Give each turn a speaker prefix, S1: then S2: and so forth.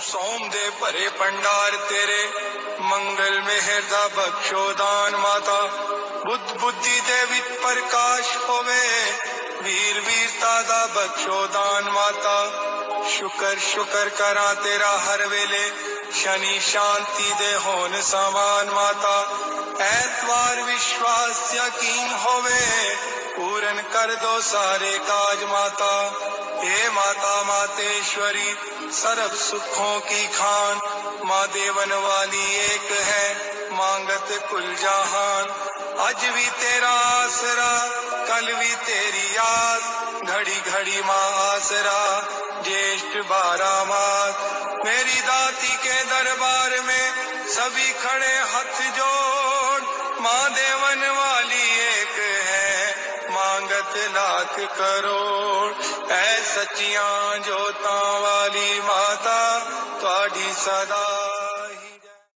S1: सोम दे परे पंडार तेरे। मंगल में हृदय बख्शो दान माता। बुद्ध बुद्धि देवी प्रकाश होवे। वीर वीरता दा बख्शो दान माता। शुकर शुकर करा तेरा हर वेले। शनि शांति दे होन समान माता। ऐतवार विश्वास यकीन होवे। पूरन कर दो सारे काज माता। माता मातेश्वरी सर्व सुखों की खान, माँ देवन वाली एक है, मांगत कुल जहान। आज भी तेरा आसरा, कल भी तेरी याद, घड़ी घड़ी माँ आसरा, ज्येष्ठ बारह मास। मेरी दाती के दरबार में सभी खड़े हथ जोड़, माँ देवन वाली मांगत लाख करोड़ ऐ सचिया जोतां वाली माता थोड़ी सदा